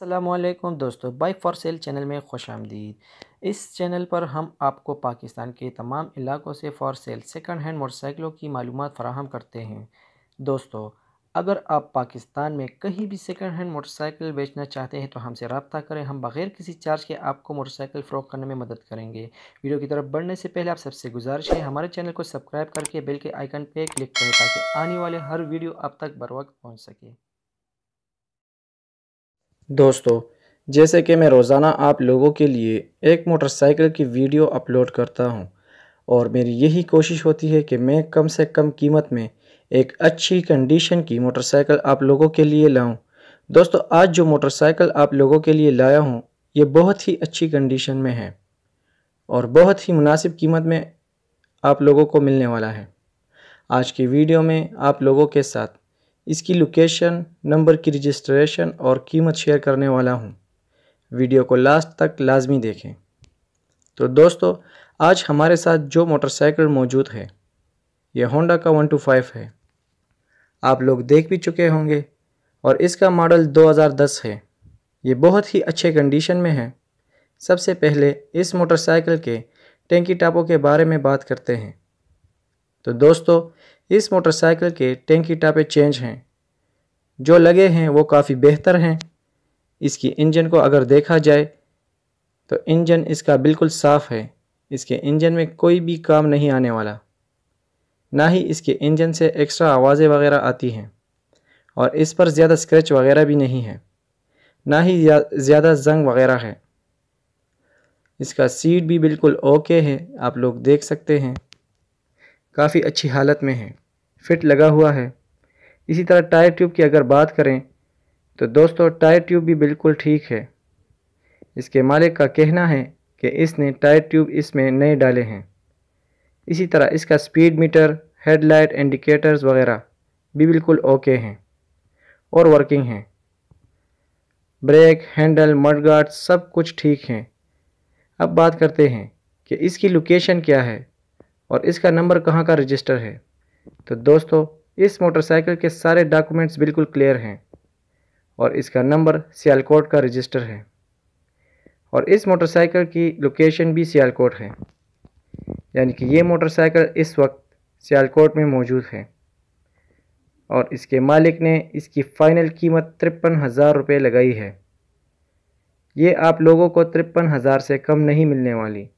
असलम दोस्तों bike for sale channel में खुश आमदीद। इस चैनल पर हम आपको पाकिस्तान के तमाम इलाकों से फॉर सेल, सेकंड हैंड मोटरसाइकिलों की मालूम फ़राहम करते हैं। दोस्तों, अगर आप पाकिस्तान में कहीं भी सेकंड हैंड मोटरसाइकिल बेचना चाहते हैं तो हमसे रबता करें। हम बग़ैर किसी चार्ज के आपको मोटरसाइकिल फ़रोख करने में मदद करेंगे। वीडियो की तरफ़ बढ़ने से पहले आप सबसे गुजारिश है, हमारे चैनल को सब्सक्राइब करके बेल के आइकन पर क्लिक करें, ताकि आने वाले हर वीडियो आप तक बर वक्त पहुँच सके। दोस्तों, जैसे कि मैं रोज़ाना आप लोगों के लिए एक मोटरसाइकिल की वीडियो अपलोड करता हूँ और मेरी यही कोशिश होती है कि मैं कम से कम कीमत में एक अच्छी कंडीशन की मोटरसाइकिल आप लोगों के लिए लाऊं। दोस्तों, आज जो मोटरसाइकिल आप लोगों के लिए लाया हूँ, ये बहुत ही अच्छी कंडीशन में है और बहुत ही मुनासिब कीमत में आप लोगों को मिलने वाला है। आज की वीडियो में आप लोगों के साथ इसकी लोकेशन नंबर की रजिस्ट्रेशन और कीमत शेयर करने वाला हूँ। वीडियो को लास्ट तक लाजमी देखें। तो दोस्तों, आज हमारे साथ जो मोटरसाइकिल मौजूद है यह होंडा का वन टू फाइव है। आप लोग देख भी चुके होंगे और इसका मॉडल 2010 है। ये बहुत ही अच्छे कंडीशन में है। सबसे पहले इस मोटरसाइकिल के टेंकी टापों के बारे में बात करते हैं। तो दोस्तों, इस मोटरसाइकिल के टैंकी टापे चेंज हैं। जो लगे हैं वो काफ़ी बेहतर हैं। इसकी इंजन को अगर देखा जाए तो इंजन इसका बिल्कुल साफ़ है। इसके इंजन में कोई भी काम नहीं आने वाला। ना ही इसके इंजन से एक्स्ट्रा आवाज़ें वगैरह आती हैं। और इस पर ज़्यादा स्क्रैच वगैरह भी नहीं है। ना ही ज़्यादा जंग वगैरह है। इसका सीट भी बिल्कुल ओके है। आप लोग देख सकते हैं। काफ़ी अच्छी हालत में है। फिट लगा हुआ है। इसी तरह टायर ट्यूब की अगर बात करें तो दोस्तों, टायर ट्यूब भी बिल्कुल ठीक है। इसके मालिक का कहना है कि इसने टायर ट्यूब इसमें नए डाले हैं। इसी तरह इसका स्पीड मीटर, हेडलाइट, इंडिकेटर्स वगैरह भी बिल्कुल ओके हैं और वर्किंग हैं। ब्रेक, हैंडल, मडगार्ड सब कुछ ठीक हैं। अब बात करते हैं कि इसकी लोकेशन क्या है। और इसका नंबर कहाँ का रजिस्टर है? तो दोस्तों, इस मोटरसाइकिल के सारे डॉक्यूमेंट्स बिल्कुल क्लियर हैं और इसका नंबर सियालकोट का रजिस्टर है। और इस मोटरसाइकिल की लोकेशन भी सियालकोट है। यानी कि ये मोटरसाइकिल इस वक्त सियालकोट में मौजूद है। और इसके मालिक ने इसकी फ़ाइनल कीमत तिरपन हज़ार रुपये लगाई है। ये आप लोगों को तिरपन हज़ार से कम नहीं मिलने वाली।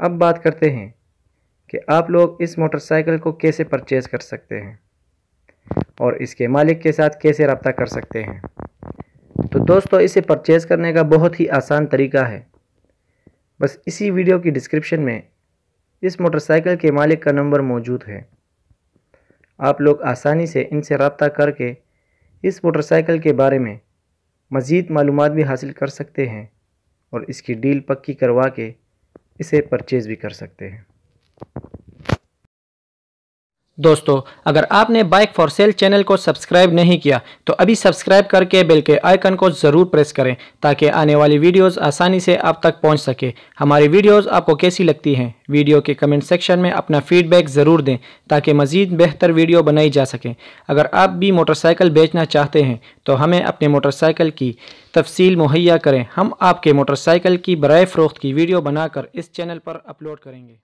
अब बात करते हैं कि आप लोग इस मोटरसाइकिल को कैसे परचेज़ कर सकते हैं और इसके मालिक के साथ कैसे रब्ता कर सकते हैं। तो दोस्तों, इसे परचेज़ करने का बहुत ही आसान तरीका है। बस इसी वीडियो की डिस्क्रिप्शन में इस मोटरसाइकिल के मालिक का नंबर मौजूद है। आप लोग आसानी से इनसे रबता करके इस मोटरसाइकिल के बारे में मज़ीद मालूम भी हासिल कर सकते हैं और इसकी डील पक्की करवा के इसे परचेज़ भी कर सकते हैं। दोस्तों, अगर आपने बाइक फॉर सेल चैनल को सब्सक्राइब नहीं किया तो अभी सब्सक्राइब करके बेल के आइकन को ज़रूर प्रेस करें, ताकि आने वाली वीडियोस आसानी से आप तक पहुँच सके। हमारी वीडियोस आपको कैसी लगती हैं, वीडियो के कमेंट सेक्शन में अपना फीडबैक ज़रूर दें, ताकि मज़ीद बेहतर वीडियो बनाई जा सके। अगर आप भी मोटरसाइकिल बेचना चाहते हैं तो हमें अपने मोटरसाइकिल की तफसील मुहैया करें। हम आपके मोटरसाइकिल की बर फ़रोख्त की वीडियो बनाकर इस चैनल पर अपलोड करेंगे।